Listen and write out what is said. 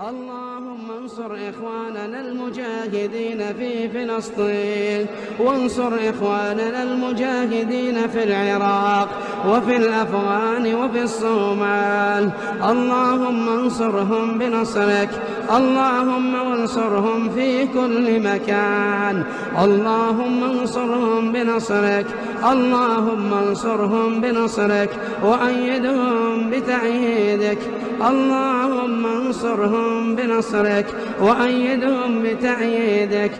اللهم انصر إخواننا المجاهدين في فلسطين وانصر إخواننا المجاهدين في العراق وفي الأفغان وفي الصومال. اللهم انصرهم بنصرك اللهم وانصرهم في كل مكان. اللهم انصرهم بنصرك اللهم انصرهم بنصرك وأيدهم بتعييدك اللهم انصرهم بنصرك وأيدهم بتعييدك